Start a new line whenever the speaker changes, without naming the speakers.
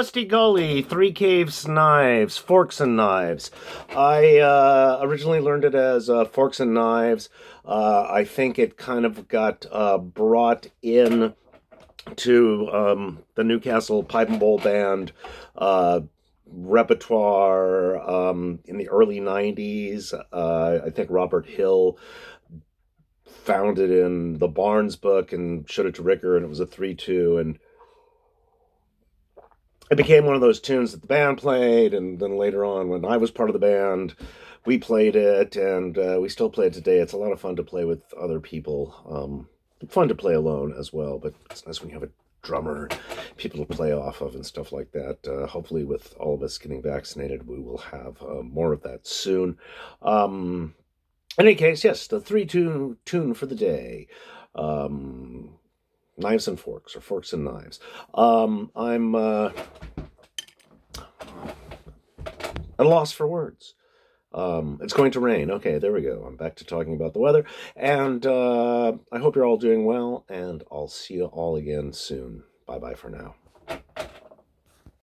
Rusty Gully, Three Caves Knives, Forks and Knives. I uh, originally learned it as uh, Forks and Knives. Uh, I think it kind of got uh, brought in to um, the Newcastle Pipe and Bowl Band uh, repertoire um, in the early 90s. Uh, I think Robert Hill found it in the Barnes book and showed it to Ricker, and it was a 3 2. And it became one of those tunes that the band played. And then later on, when I was part of the band, we played it, and uh, we still play it today. It's a lot of fun to play with other people. Um, fun to play alone as well, but it's nice when you have a drummer, people to play off of and stuff like that. Uh, hopefully, with all of us getting vaccinated, we will have uh, more of that soon. Um, in any case, yes, the three tune tune for the day. Um, knives and forks, or forks and knives. Um, I'm uh, at a loss for words. Um, it's going to rain. Okay, there we go. I'm back to talking about the weather. And uh, I hope you're all doing well, and I'll see you all again soon. Bye bye for now.